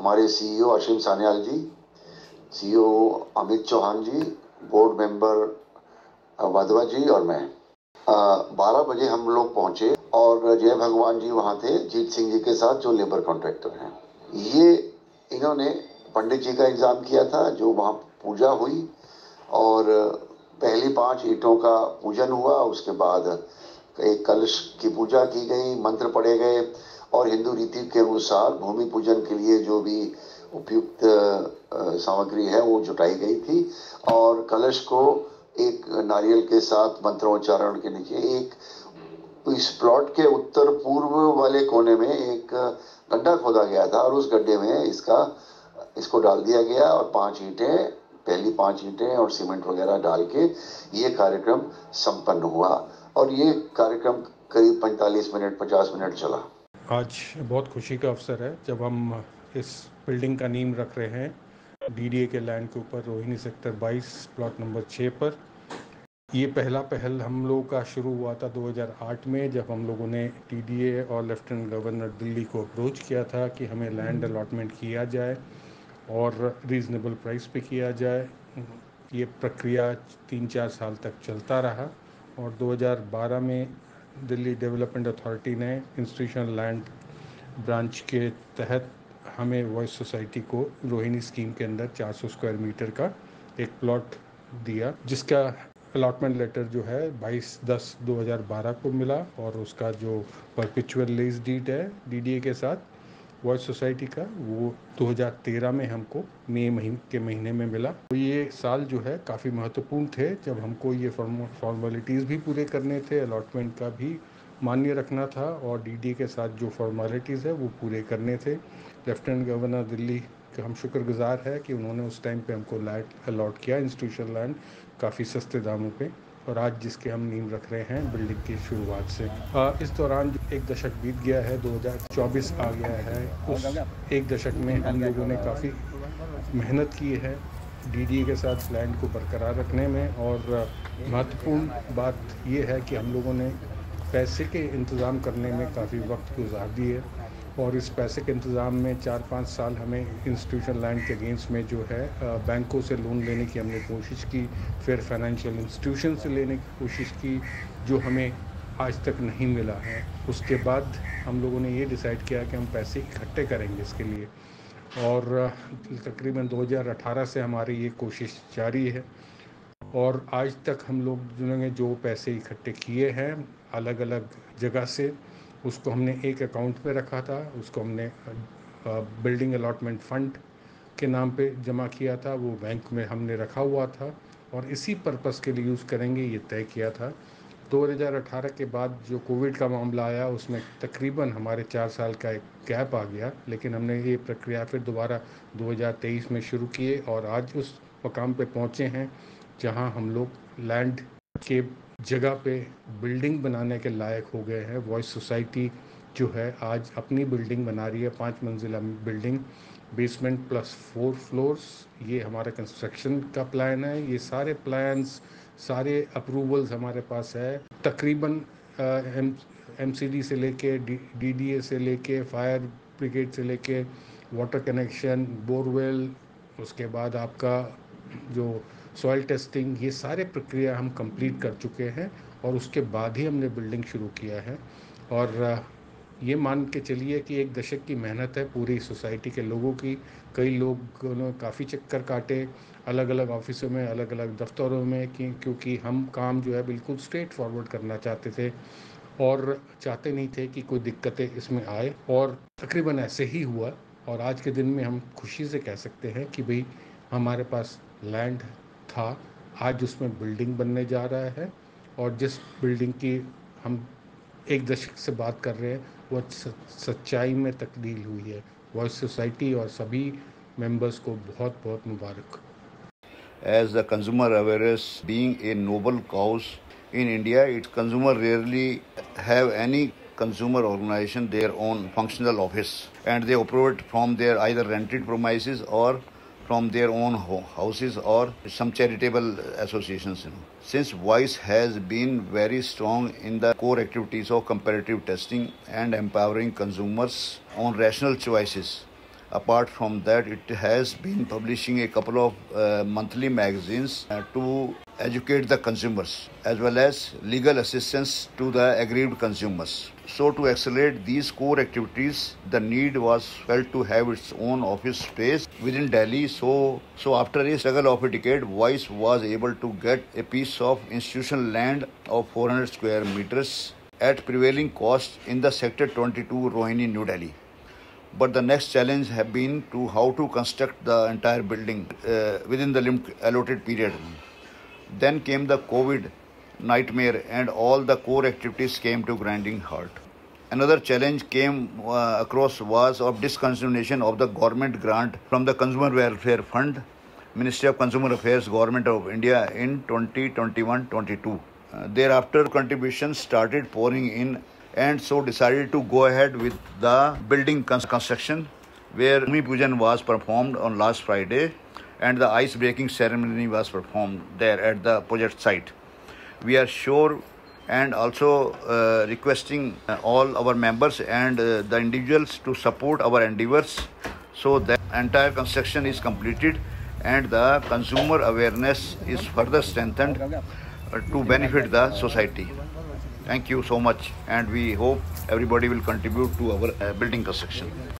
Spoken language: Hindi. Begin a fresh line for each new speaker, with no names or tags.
हमारे CEO Asheem Sanyal ji CEO Amit Chauhan ji board member Wadhwa ji और मैं। बारह बजे हम लोग पहुँचे और जय भगवान जी वहाँ थे, जीत सिंह जी के साथ, जो लेबर कॉन्ट्रैक्टर हैं। ये इन्होंने पंडित जी का एग्ज़ाम किया था, जो वहाँ पूजा हुई और पहली पाँच ईटों का पूजन हुआ, उसके बाद एक कलश की पूजा की गई, मंत्र पढ़े गए और हिंदू रीति के अनुसार भूमि पूजन के लिए जो भी उपयुक्त सामग्री है, वो जुटाई गई थी। और कलश को एक नारियल के साथ मंत्रोच्चारण के नीचे एक इस प्लॉट के उत्तर पूर्व वाले कोने में एक गड्ढा खोदा गया था और उस गड्ढे में इसका, इसको डाल दिया गया और पाँच ईंटें, पहली पाँच ईंटें और सीमेंट वगैरह डाल के ये कार्यक्रम संपन्न हुआ। और ये कार्यक्रम करीब 45 मिनट 50 मिनट चला।
आज बहुत खुशी का अवसर है जब हम इस बिल्डिंग का नींव रख रहे हैं। डीडीए के लैंड के ऊपर रोहिणी सेक्टर 22 प्लॉट नंबर 6 पर। ये पहला पहल हम लोगों का शुरू हुआ था 2008 में, जब हम लोगों ने टीडीए और लेफ्टिनेंट गवर्नर दिल्ली को अप्रोच किया था कि हमें लैंड अलॉटमेंट किया जाए और रीज़नेबल प्राइस पे किया जाए। ये प्रक्रिया तीन चार साल तक चलता रहा और 2012 में दिल्ली डेवलपमेंट अथॉरिटी ने इंस्टीट्यूशनल लैंड ब्रांच के तहत हमें वॉइस सोसाइटी को रोहिणी स्कीम के अंदर 400 स्क्वायर मीटर का एक प्लॉट दिया, जिसका अलॉटमेंट लेटर जो है 22 दस 2012 को मिला और उसका जो परपिचुअल लीज डीट है डीडीए के साथ वॉइस सोसाइटी का, वो 2013 में हमको मई महीने के महीने में मिला। तो ये साल जो है काफ़ी महत्वपूर्ण थे, जब हमको ये फॉर्मेलिटीज़ भी पूरे करने थे अलॉटमेंट का भी मान्य रखना था और डीडी के साथ जो फॉर्मेलिटीज़ है वो पूरे करने थे। लेफ्टिनेंट गवर्नर दिल्ली का हम शुक्रगुजार है कि उन्होंने उस टाइम पे हमको लैंड अलॉट किया इंस्टीट्यूशन लैंड काफ़ी सस्ते दामों पे। और आज जिसके हम नींव रख रहे हैं बिल्डिंग की शुरुआत से। आ, इस दौरान एक दशक बीत गया है 2024 आ गया है उस एक दशक में हम लोगों ने काफ़ी मेहनत की है डी के साथ लैंड को बरकरार रखने में और महत्वपूर्ण बात यह है कि हम लोगों ने पैसे के इंतज़ाम करने में काफ़ी वक्त गुजार दिए। और इस पैसे के इंतज़ाम में चार पाँच साल हमें इंस्टीट्यूशन लैंड के अगेंस्ट में जो है बैंकों से लोन लेने की हमने कोशिश की, फिर फाइनेंशियल इंस्टीट्यूशन से लेने की कोशिश की, जो हमें आज तक नहीं मिला है। उसके बाद हम लोगों ने ये डिसाइड किया कि हम पैसे इकट्ठे करेंगे इसके लिए। और तकरीबन 2018 से हमारी ये कोशिश जारी है। और आज तक हम लोग जिन्होंने जो पैसे इकट्ठे किए हैं अलग अलग जगह से उसको हमने एक अकाउंट में रखा था, उसको हमने बिल्डिंग अलॉटमेंट फ़ंड के नाम पे जमा किया था, वो बैंक में हमने रखा हुआ था और इसी पर्पस के लिए यूज़ करेंगे, ये तय किया था। 2018 के बाद जो कोविड का मामला आया, उसमें तकरीबन हमारे चार साल का एक गैप आ गया, लेकिन हमने ये प्रक्रिया फिर दोबारा 2023 में शुरू किए और आज उस मकाम पे पहुँचे हैं, जहाँ हम लोग लैंड के जगह पे बिल्डिंग बनाने के लायक हो गए हैं। वॉइस सोसाइटी जो है, आज अपनी बिल्डिंग बना रही है, पाँच मंजिला building basement plus four floors ये हमारा कंस्ट्रक्शन का प्लान है। ये सारे प्लान्स सारे अप्रूवल्स हमारे पास है। तकरीबन एम एम से लेके डी डी से लेके फायर ब्रिगेड से लेके वाटर कनेक्शन बोरवेल उसके बाद आपका जो सॉइल टेस्टिंग ये सारे प्रक्रिया हम कंप्लीट कर चुके हैं और उसके बाद ही हमने बिल्डिंग शुरू किया है। और ये मान के चलिए कि एक दशक की मेहनत है पूरी सोसाइटी के लोगों की। कई लोग ने काफ़ी चक्कर काटे अलग अलग ऑफिसों में अलग अलग दफ्तरों में कि, क्योंकि हम काम जो है बिल्कुल स्ट्रेट फॉरवर्ड करना चाहते थे और चाहते नहीं थे कि कोई दिक्कतें इसमें आए। और तकरीबन ऐसे ही हुआ और आज के दिन में हम खुशी से कह सकते हैं कि भाई, हमारे पास लैंड था, आज उसमें बिल्डिंग बनने जा रहा है और जिस बिल्डिंग की हम एक दशक से बात कर रहे हैं वो सच्चाई में तकदील हुई है। वॉइस सोसाइटी और सभी मेंबर्स को बहुत बहुत मुबारक।
As the consumer awareness being a noble cause in India it consumer rarely have any consumer organisation their own functional office and they operate from their I rented premises और from their own houses or some charitable associations. You know. Since Voice has been very strong in the core activities of comparative testing and empowering consumers on rational choices, Apart from that, it has been publishing a couple of uh, monthly magazines uh, to educate the consumers as well as legal assistance to the aggrieved consumers. So, to accelerate these core activities, the need was felt to have its own office space within Delhi. So, so after a struggle of a decade, Voice was able to get a piece of institutional land of 400 square meters at prevailing cost in the Sector 22 Rohini, New Delhi. But the next challenge have been to how to construct the entire building uh, within the allotted period. Then came the COVID nightmare and all the core activities came to grinding halt. Another challenge came uh, across was of discontinuation of the government grant from the Consumer Welfare Fund, Ministry of Consumer Affairs, Government of India in 2021-22. Uh, thereafter, contributions started pouring in and so decided to go ahead with the building construction where Bhumi Pujan was performed on last Friday and the ice breaking ceremony was performed there at the project site. We are sure and also uh, requesting uh, all our members and uh, the individuals to support our endeavors so that entire construction is completed and the consumer awareness is further strengthened uh, to benefit the society. Thank you so much and we hope everybody will contribute to our uh, building construction.